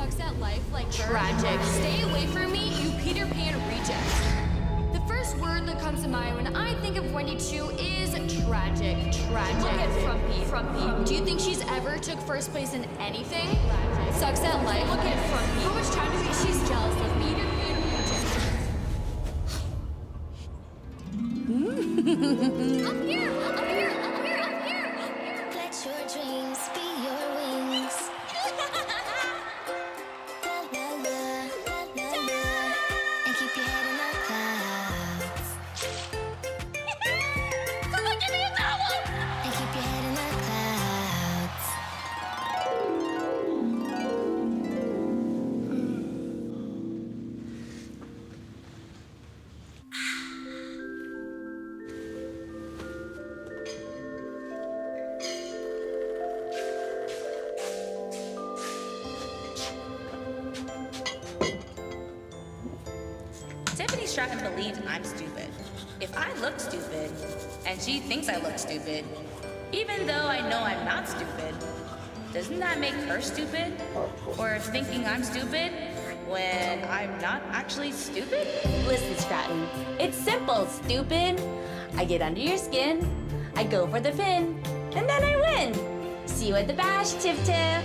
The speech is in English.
sucks at life like tragic. Stay away from me, you Peter Pan reject. The first word that comes to mind when I think of Wendy Choo is tragic. Tragic. Look at Frumpy. Frumpy. Do you think she's ever took first place in anything? Tragic. Sucks at life. Look at Frumpy. How much time do you think she's jealous of me? Peter Pan reject. up here. Up here. Up here. Up here. Up here. Let your dreams be Tiffany Stratton believes I'm stupid. If I look stupid, and she thinks I look stupid, even though I know I'm not stupid, doesn't that make her stupid? Or thinking I'm stupid when I'm not actually stupid? Listen, Stratton, it's simple, stupid. I get under your skin, I go for the pin, and then I win. See you at the bash, Tiff Tiff.